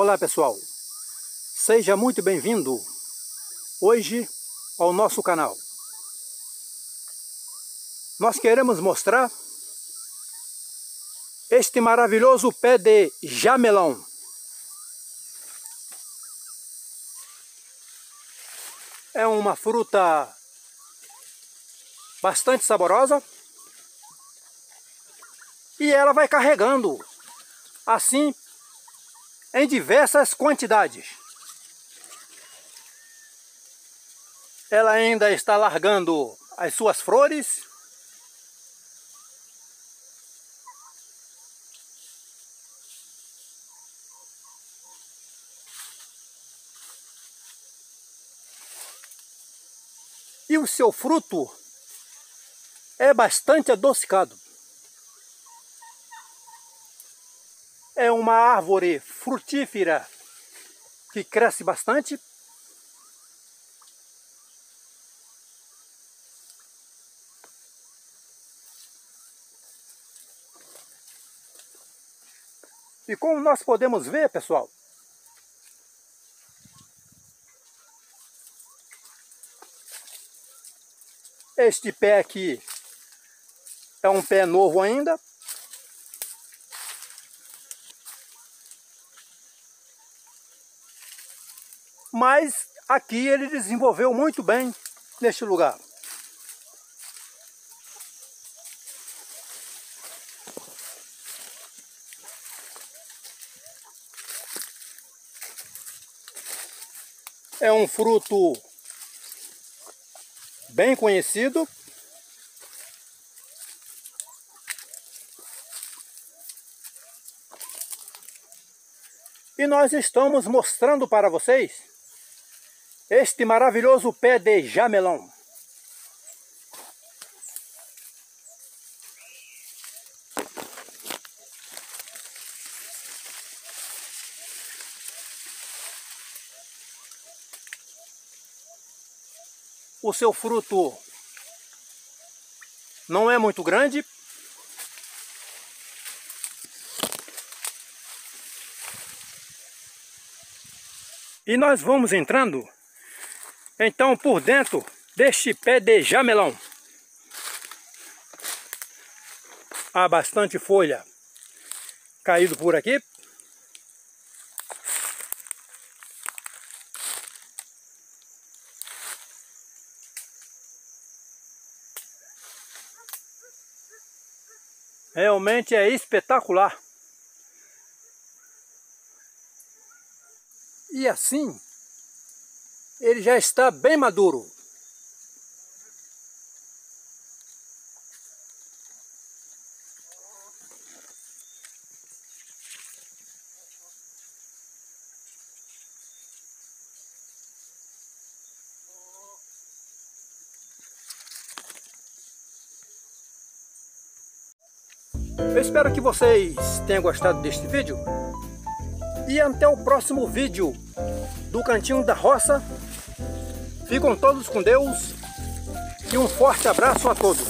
Olá pessoal, seja muito bem-vindo hoje ao nosso canal. Nós queremos mostrar este maravilhoso pé de jamelão. É uma fruta bastante saborosa e ela vai carregando assim em diversas quantidades. Ela ainda está largando as suas flores. E o seu fruto é bastante adocicado. É uma árvore frutífera que cresce bastante. E como nós podemos ver, pessoal, este pé aqui é um pé novo ainda, mas aqui ele desenvolveu muito bem neste lugar. É um fruto bem conhecido. E nós estamos mostrando para vocês este maravilhoso pé de jamelão. O seu fruto não é muito grande, E nós vamos entrando então por dentro deste pé de jamelão há bastante folha caído por aqui. Realmente é espetacular. E assim ele já está bem maduro. Eu espero que vocês tenham gostado deste vídeo. E até o próximo vídeo do Cantinho da Roça Ficam todos com Deus e um forte abraço a todos.